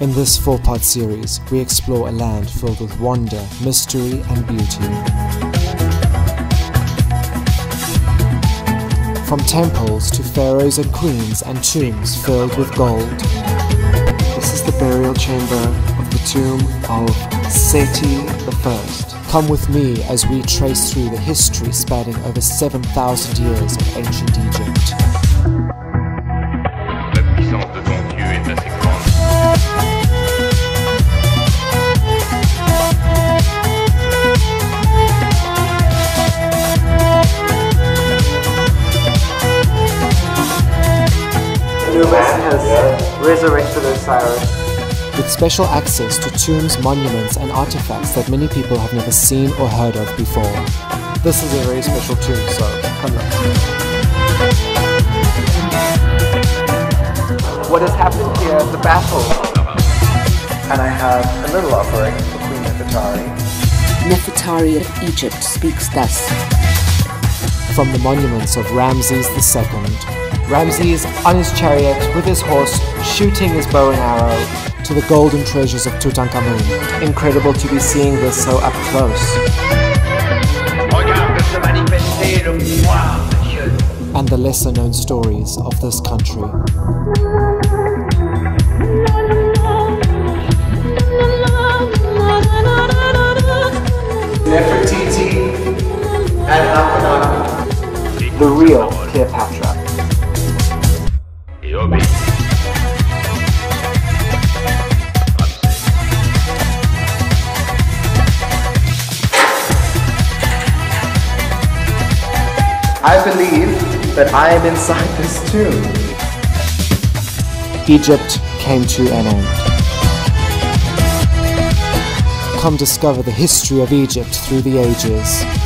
In this four part series, we explore a land filled with wonder, mystery, and beauty. From temples to pharaohs and queens and tombs filled with gold. This is the burial chamber of the tomb of Seti I. Come with me as we trace through the history spanning over 7,000 years of ancient Egypt. Anubis has resurrected Osiris. with special access to tombs, monuments, and artifacts that many people have never seen or heard of before. This is a very special tomb, so come look. What has happened here is the battle. And I have a little offering for Queen Nefertari. Nefertari of Egypt speaks thus. From the monuments of Ramses II, Ramses on his chariot with his horse shooting his bow and arrow, to the golden treasures of Tutankhamun. Incredible to be seeing this so up close. And the lesser known stories of this country. Nefertiti and Akhenaten. The real Cleopatra. Et. I believe that I am inside this tomb. Egypt came to an end. Come discover the history of Egypt through the ages.